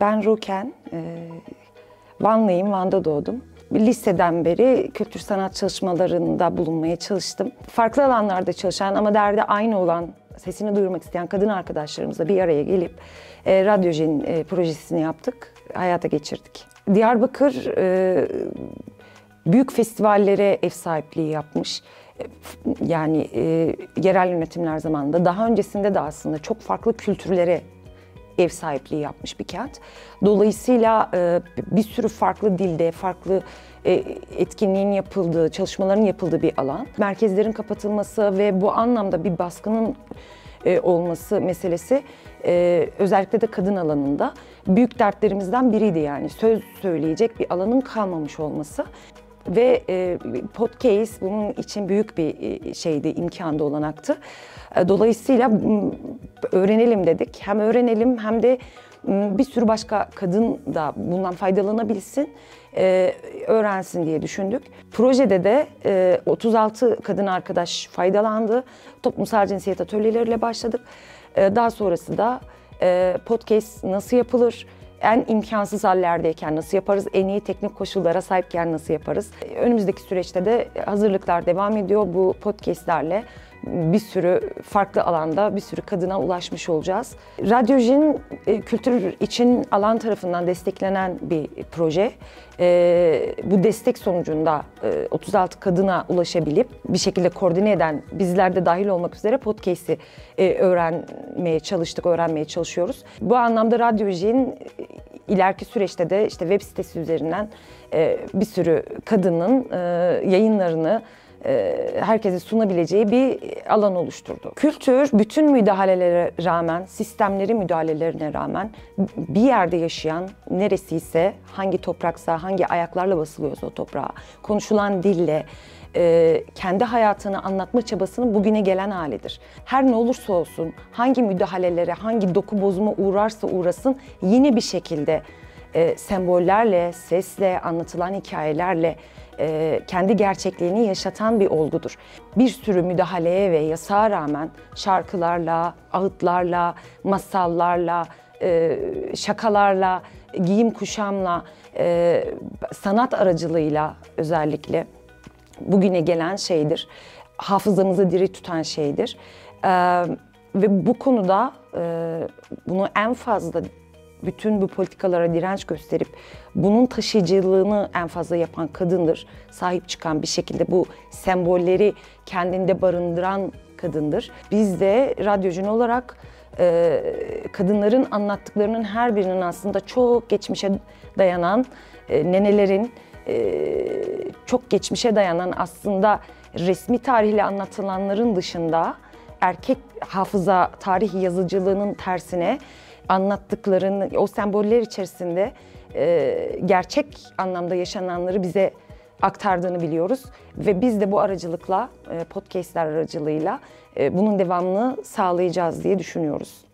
Ben Ruken, e, Vanlıyım, Van'da doğdum. Liseden beri kültür sanat çalışmalarında bulunmaya çalıştım. Farklı alanlarda çalışan ama derdi aynı olan, sesini duyurmak isteyen kadın arkadaşlarımızla bir araya gelip e, Radyojen e, projesini yaptık, hayata geçirdik. Diyarbakır e, büyük festivallere ev sahipliği yapmış. Yani e, yerel yönetimler zamanında, daha öncesinde de aslında çok farklı kültürlere ev sahipliği yapmış bir kent. Dolayısıyla e, bir sürü farklı dilde, farklı e, etkinliğin yapıldığı, çalışmaların yapıldığı bir alan. Merkezlerin kapatılması ve bu anlamda bir baskının e, olması meselesi özellikle de kadın alanında büyük dertlerimizden biriydi yani. Söz söyleyecek bir alanın kalmamış olması. Ve e, podcast bunun için büyük bir e, şeydi, imkandı, olanaktı. E, Dolayısıyla öğrenelim dedik. Hem öğrenelim hem de bir sürü başka kadın da bundan faydalanabilsin, e, öğrensin diye düşündük. Projede de e, 36 kadın arkadaş faydalandı. Toplumsal cinsiyet atölyeleriyle başladık. Daha sonrası da podcast nasıl yapılır, en imkansız hallerdeyken nasıl yaparız, en iyi teknik koşullara sahipken nasıl yaparız? Önümüzdeki süreçte de hazırlıklar devam ediyor. Bu podcastlerle bir sürü farklı alanda bir sürü kadına ulaşmış olacağız. Radyojin e, kültür için alan tarafından desteklenen bir proje. E, bu destek sonucunda e, 36 kadına ulaşabilip bir şekilde koordine eden bizler de dahil olmak üzere podcast'i e, öğrenmeye çalıştık, öğrenmeye çalışıyoruz. Bu anlamda Radyojin e, ileriki süreçte de işte web sitesi üzerinden e, bir sürü kadının e, yayınlarını e, herkese sunabileceği bir alan oluşturdu. Kültür bütün müdahalelere rağmen, sistemleri müdahalelerine rağmen bir yerde yaşayan neresiyse, hangi topraksa, hangi ayaklarla basılıyorsa o toprağa, konuşulan dille, e, kendi hayatını anlatma çabasının bugüne gelen halidir. Her ne olursa olsun, hangi müdahalelere, hangi doku bozuma uğrarsa uğrasın yine bir şekilde e, sembollerle, sesle, anlatılan hikayelerle e, kendi gerçekliğini yaşatan bir olgudur. Bir sürü müdahaleye ve yasağa rağmen şarkılarla, ağıtlarla, masallarla, e, şakalarla, giyim kuşamla, e, sanat aracılığıyla özellikle bugüne gelen şeydir. Hafızamızı diri tutan şeydir. Ee, ve bu konuda e, bunu en fazla bütün bu politikalara direnç gösterip bunun taşıyıcılığını en fazla yapan kadındır. Sahip çıkan bir şekilde bu sembolleri kendinde barındıran kadındır. Biz de radyocun olarak e, kadınların anlattıklarının her birinin aslında çok geçmişe dayanan e, nenelerin e, çok geçmişe dayanan aslında resmi tarihle anlatılanların dışında erkek hafıza tarih yazıcılığının tersine anlattıklarını o semboller içerisinde e, gerçek anlamda yaşananları bize aktardığını biliyoruz ve biz de bu aracılıkla e, podcastler aracılığıyla e, bunun devamını sağlayacağız diye düşünüyoruz.